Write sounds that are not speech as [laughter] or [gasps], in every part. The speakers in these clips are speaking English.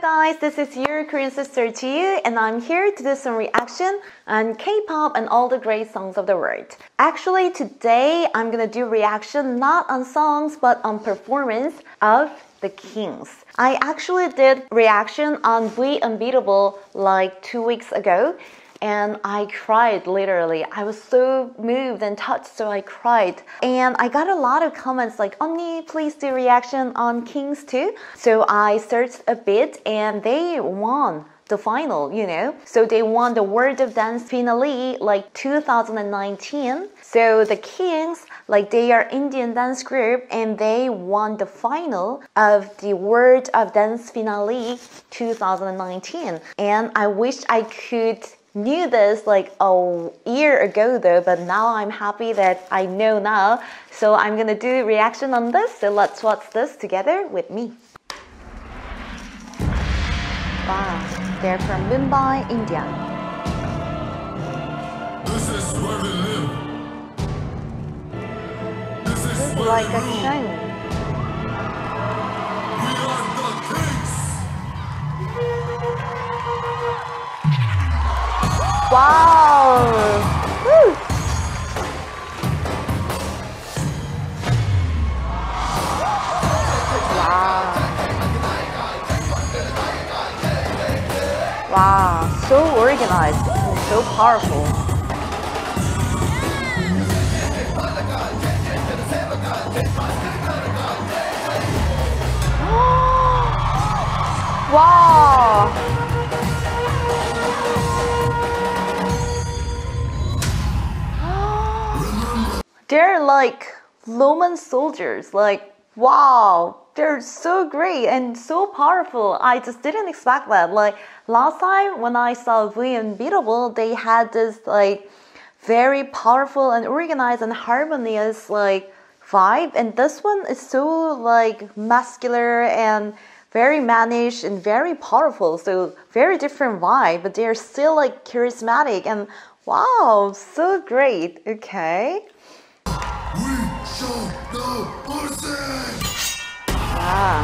Hello guys, this is your Korean sister Jiu and I'm here to do some reaction on K-pop and all the great songs of the world. Actually today I'm gonna do reaction not on songs but on performance of the Kings. I actually did reaction on V Unbeatable like two weeks ago and I cried literally. I was so moved and touched, so I cried. And I got a lot of comments like, Omni, please do reaction on Kings too. So I searched a bit and they won the final, you know. So they won the World of Dance finale like 2019. So the Kings, like they are Indian dance group and they won the final of the World of Dance finale 2019. And I wish I could knew this like a year ago though, but now I'm happy that I know now. So I'm gonna do reaction on this. So let's watch this together with me. Wow, they're from Mumbai, India. This is where we live. This is This is where like a rule. Wow! Wow. Wow, so organized and so powerful. [gasps] wow! Like Roman soldiers. Like, wow, they're so great and so powerful. I just didn't expect that. Like last time when I saw V Unbeatable, they had this like very powerful and organized and harmonious like vibe, and this one is so like muscular and very mannish and very powerful. So very different vibe, but they're still like charismatic and wow, so great. Okay. Show no mercy. Ah.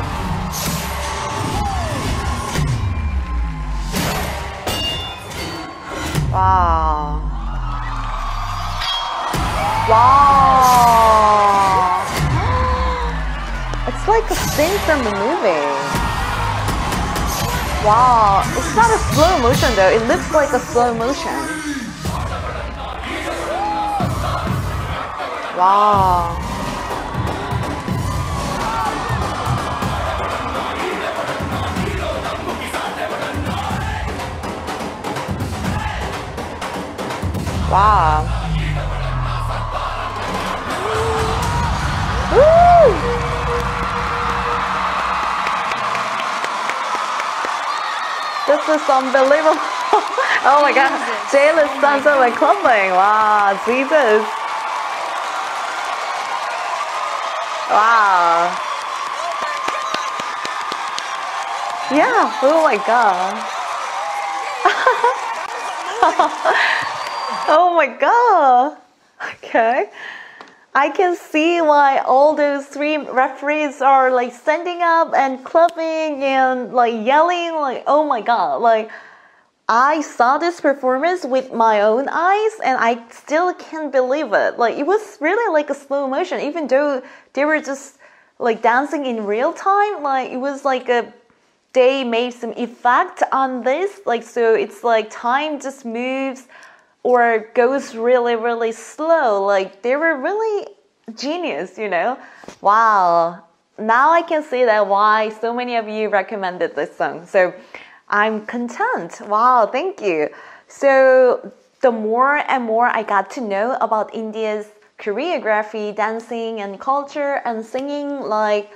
Wow. Wow. [gasps] It's like a scene from a movie. Wow. It's not a slow motion though. It looks like a slow motion. Wow. Wow. This is unbelievable. [laughs] oh my god. Jail's sons of a clubbing. Wow, Jesus. Wow. Yeah, oh my god. Oh my god. Okay. I can see why all those three referees are like standing up and clapping and like yelling like oh my god. Like I saw this performance with my own eyes and I still can't believe it. Like it was really like a slow motion even though they were just like dancing in real time. Like it was like a they made some effect on this like so it's like time just moves or goes really really slow like they were really genius you know wow now i can see that why so many of you recommended this song so i'm content. Wow thank you. So the more and more i got to know about india's choreography dancing and culture and singing like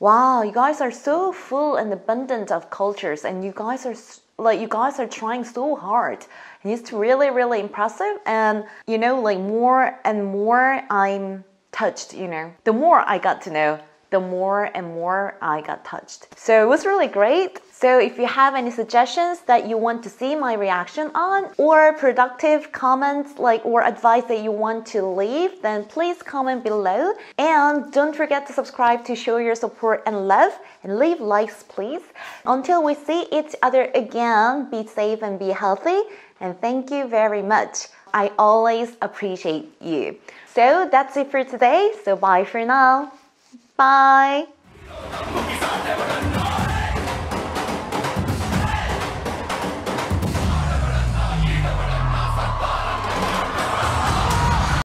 wow you guys are so full and abundant of cultures and you guys are like you guys are trying so hard. And it's really really impressive and you know like more and more i'm touched you know. The more i got to know the more and more I got touched. So it was really great. So if you have any suggestions that you want to see my reaction on or productive comments like or advice that you want to leave, then please comment below. And don't forget to subscribe to show your support and love and leave likes please. Until we see each other again, be safe and be healthy. And thank you very much. I always appreciate you. So that's it for today. So bye for now. bye